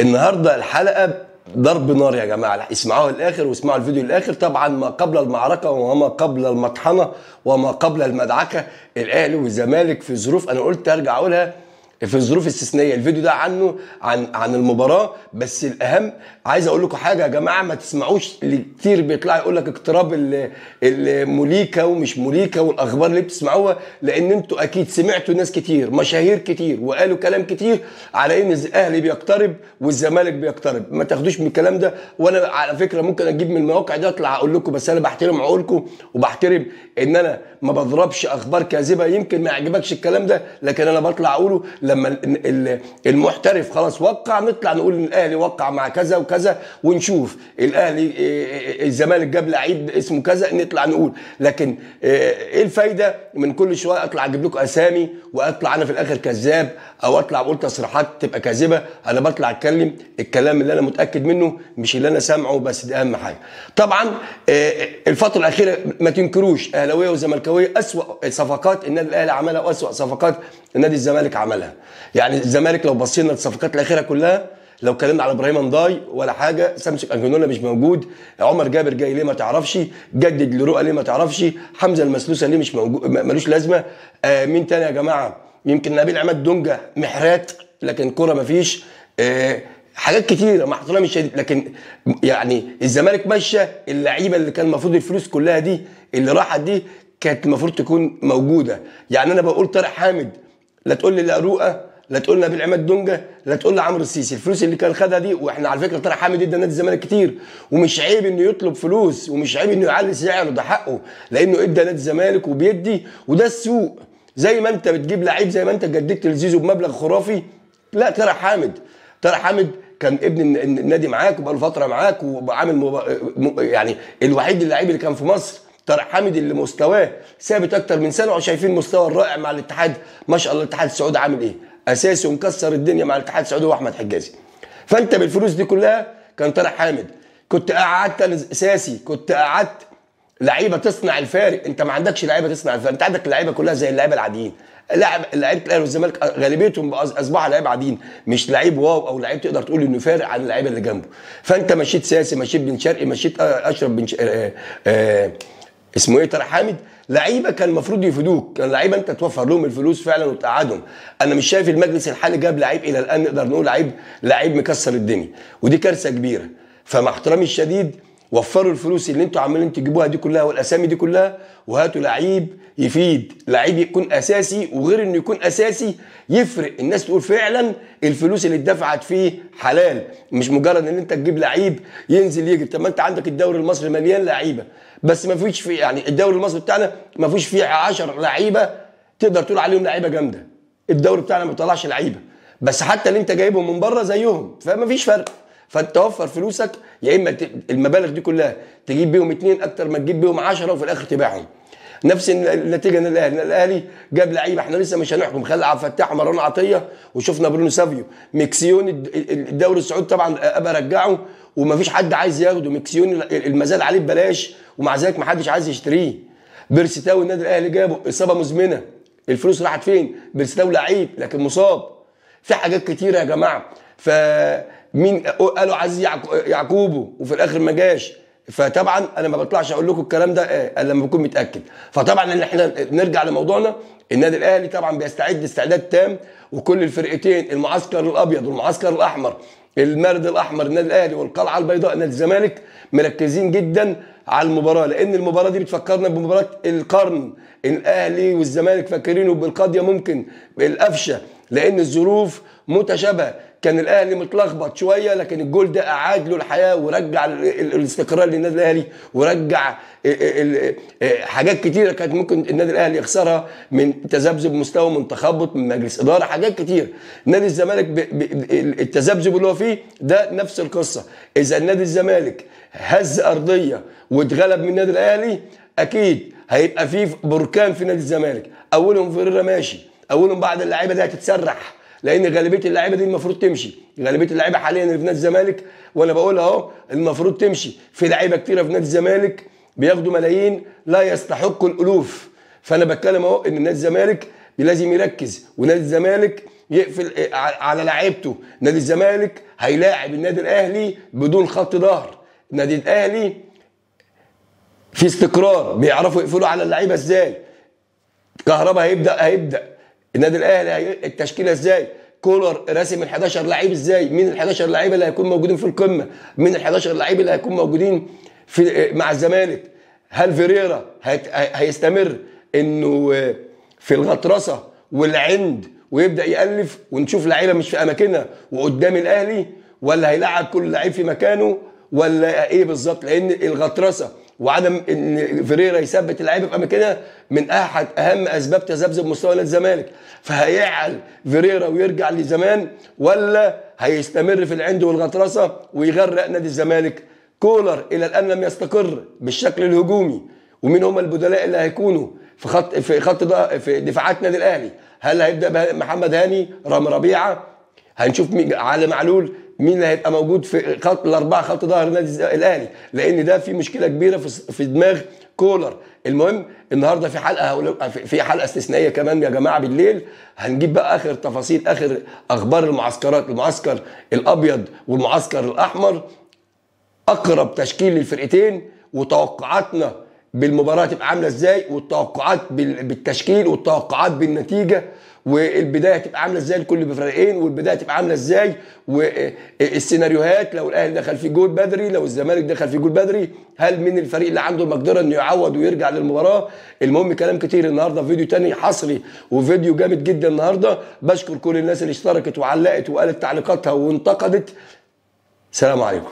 النهارده الحلقة ضرب نار يا جماعة. اسمعوها للاخر واسمعوا الفيديو للاخر. طبعا ما قبل المعركة وما قبل المطحنة وما قبل المدعكة الأهلي والزمالك في ظروف أنا قلت أرجع أقولها في ظروف استثنائية. الفيديو ده عنه عن عن المباراة. بس الأهم عايز أقول لكم حاجة يا جماعة ما تسمعوش اللي كتير بيطلع يقول لك اقتراب ال- الموليكا ومش موليكا والأخبار اللي بتسمعوها لأن أنتوا أكيد سمعتوا ناس كتير مشاهير كتير وقالوا كلام كتير على إن الاهلي بيقترب والزمالك بيقترب. ما تاخدوش من الكلام ده. وأنا على فكرة ممكن أجيب من المواقع دي أطلع أقول لكم بس أنا بحترم عقولكم وبحترم إن أنا ما بضربش أخبار كاذبة. يمكن ما يعجبكش الكلام ده لكن أنا بطلع أقوله. لما ال- ال- المحترف خلاص وقع نطلع نقول إن الأهلي وقع مع كذا وكذا ونشوف. الأهلي إيه، إيه، الزمالك جاب لعيب اسمه كذا نطلع نقول. لكن إيه إيه الفايدة؟ من كل شوية أطلع أجيب لكم أسامي وأطلع أنا في الآخر كذاب أو أطلع أقول تصريحات تبقى كاذبة. أنا بطلع أتكلم. الكلام اللي أنا متأكد منه مش اللي أنا سامعه بس دي أهم حاجة. طبعا الفترة الأخيرة ما تنكروش أهلاوية وزملكاوية أسوأ صفقات النادي الأهلي عملها وأسوأ صفقات النادي الزمالك عملها. يعني الزمالك لو بصينا للصفقات الأخيرة كلها لو اتكلمنا على إبراهيم انضاي ولا حاجة سامسونج أنجونولا مش موجود عمر جابر جاي ليه ما تعرفش جدد لرؤى ليه ما تعرفش حمزة المسلوسة ليه مش موجود ملوش لازمة آه مين تاني يا جماعة؟ يمكن نبيل عماد دونجا محرات لكن كورة مفيش آه حاجات كتيرة مع احترامي الشديد لكن يعني الزمالك ماشية اللعيبة اللي كان المفروض الفلوس كلها دي اللي راحت دي كانت المفروض تكون موجودة. يعني أنا بقول طارق حامد لا تقول لي لا رؤى لا تقول لي نبيل عماد دونجا لا تقول لي عمرو السيسي. الفلوس اللي كان خدها دي وإحنا على فكرة طارق حامد ادى نادي الزمالك كتير. ومش عيب إنه يطلب فلوس ومش عيب إنه يعلي سعره ده حقه. لأنه إدى نادي الزمالك وبيدي وده السوق. زي ما أنت بتجيب لعيب زي ما أنت جددت لزيزو بمبلغ خرافي. لا طارق حامد. طارق حامد كان ابن الن- الن- النادي معاك وبقاله فترة معاك وعامل مب... يعني الوحيد اللعيب اللي كان في مصر. طارق حامد اللي مستواه ثابت أكتر من سنة وشايفين مستوى الرائع مع الاتحاد. ما شاء الله الاتحاد السعودي عامل إيه؟ أساسي ومكسر الدنيا مع الاتحاد السعودي واحمد حجازي. فأنت بالفلوس دي كلها كان طارق حامد كنت قعدت أساسي كنت قعدت لعيبة تصنع الفارق. أنت ما عندكش لعيبة تصنع الفارق. أنت عندك لعيبة كلها زي اللعيبة العاديين. لاعب لعيبه الأهلي والزمالك غالبيتهم أصبحوا لعيبة عاديين مش لعيب واو أو لعيب تقدر تقول إنه فارق عن اللعيبة اللي جنبه. فأنت مشيت سياسي مشيت بن شرقي مشيت أشرف بن ش... آه، آه، اسمه إيه؟ طارق حامد. لعيبة كان المفروض يفيدوك. كان لعيبة أنت توفر لهم الفلوس فعلا وتقعدهم. أنا مش شايف المجلس الحالي جاب لعيب إلى الآن نقدر نقول لعيب لعيب مكسر الدنيا. ودي كارثة كبيرة. فمع احترامي الشديد وفروا الفلوس اللي أنتوا عمالين تجيبوها دي كلها والأسامي دي كلها وهاتوا لعيب يفيد. لعيب يكون أساسي وغير إنه يكون أساسي يفرق. الناس تقول فعلا الفلوس اللي اتدفعت فيه حلال. مش مجرد إن انت تجيب لعيب ينزل يجري. طب ما انت عندك الدوري المصري مليان لعيبة. بس ما فيش فيه يعني الدوري المصري بتاعنا ما فيش فيه 10 لعيبة تقدر تقول عليهم لعيبة جامدة. الدوري بتاعنا ما بيطلعش لعيبة. بس حتى اللي انت جايبهم من بره زيهم. فما فيش فرق. فانت وفر فلوسك يا إما المبالغ دي كلها تجيب بيهم اتنين أكتر ما تجيب بيهم 10 وفي الآخر تبيعهم. نفس الن- النتيجة إن الاهلي الأهلي جاب لعيبة إحنا لسه مش هنحكم. خلى عبد الفتاح ومروان عطية وشفنا برونو سافيو. ميكسيون الد- ال- الدوري السعودي طبعا ابقى رجعه ومفيش حد عايز ياخده. ميكسيون المزاد عليه ببلاش ومع ذلك ما حدش عايز يشتريه. بيرسيتاو النادي الأهلي جابه إصابة مزمنة. الفلوس راحت فين؟ بيرسيتاو لعيب لكن مصاب. في حاجات كتيرة يا جماعة. فمين قالوا يعقو- يعقوبه وفي الآخر ما جاش. فطبعا أنا ما بطلعش أقول لكم الكلام ده آه، إلا لما بكون متأكد. فطبعا إن إحنا نرجع لموضوعنا. النادي الأهلي طبعا بيستعد استعداد تام وكل الفرقتين المعسكر الأبيض والمعسكر الأحمر المارد الأحمر النادي الأهلي والقلعة البيضاء نادي الزمالك مركزين جدا على المباراة. لأن المباراة دي بتفكرنا بمباراة القرن. الأهلي والزمالك فاكرينه بالقضية ممكن بالقفشة. لأن الظروف متشابهة. كان الأهلي متلخبط شوية لكن الجول ده أعاد له الحياة ورجع ال- ال- الاستقرار للنادي الأهلي ورجع ال- ال- ال- حاجات كتيرة كانت ممكن النادي الأهلي يخسرها من تذبذب مستوى من تخبط من مجلس إدارة حاجات كتير. نادي الزمالك التذبذب اللي هو فيه ده نفس القصة. إذا نادي الزمالك هز أرضية واتغلب من النادي الأهلي أكيد هيبقى في بركان في نادي الزمالك. أولهم فيريرا ماشي أولهم بعد اللعيبة دي هتتسرح. لأن غالبيه اللعيبه دي المفروض تمشي. غالبيه اللعيبه حاليا اللي في نادي الزمالك وأنا بقول اهو المفروض تمشي. في لعيبه كتيره في نادي الزمالك بياخدوا ملايين لا يستحقوا الالوف. فانا بتكلم اهو ان نادي الزمالك لازم يركز ونادي الزمالك يقفل على لعيبته. نادي الزمالك هيلاعب النادي الاهلي بدون خط ظهر. النادي الاهلي في استقرار بيعرفوا يقفلوا على اللعيبه إزاي. كهربا هيبدأ هيبدأ. النادي الاهلي. التشكيله إزاي؟ كولر راسم ال 11 لعيب إزاي؟ مين ال 11 لعيبه اللي هيكون موجودين في القمه؟ مين ال 11 لعيب اللي هيكون موجودين في مع الزمالك؟ هل فيريرا. هيستمر انه في الغطرسة والعند ويبدأ يألف ونشوف لعيبة مش في أماكنها وقدام الأهلي؟ ولا هيلعب كل لعيب في مكانه؟ ولا إيه بالظبط؟ لأن الغطرسة وعدم إن فيريرا يثبت اللعيبة في أماكنها من أحد أهم أسباب تذبذب مستوى نادي الزمالك. فهيعل فيريرا ويرجع لزمان ولا هيستمر في العند والغطرسة ويغرق نادي الزمالك؟ كولر إلى الآن لم يستقر بالشكل الهجومي. ومين هم البدلاء اللي هيكونوا في خط في خط في دفاعات نادي الأهلي؟ هل هيبدأ محمد هاني رامي ربيعة؟ هنشوف علي معلول مين اللي هيبقى موجود في خط الأربعة خط ظهر النادي الأهلي؟ لأن ده في مشكلة كبيرة في دماغ كولر. المهم النهارده في حلقة في حلقة استثنائية كمان يا جماعة بالليل. هنجيب بقى آخر تفاصيل آخر أخبار المعسكرات. المعسكر الأبيض والمعسكر الأحمر. أقرب تشكيل للفرقتين وتوقعاتنا بالمباراة تبقى عاملة إزاي والتوقعات بالتشكيل والتوقعات بالنتيجة والبداية تبقى عاملة إزاي لكل فريقين والبداية تبقى عاملة إزاي والسيناريوهات لو الأهلي دخل في جول بدري لو الزمالك دخل في جول بدري هل من الفريق اللي عنده المقدره إنه يعوض ويرجع للمباراة؟ المهم كلام كتير النهارده فيديو تاني حصري وفيديو جامد جدا النهارده. بشكر كل الناس اللي اشتركت وعلقت وقالت تعليقاتها وانتقدت. سلام عليكم.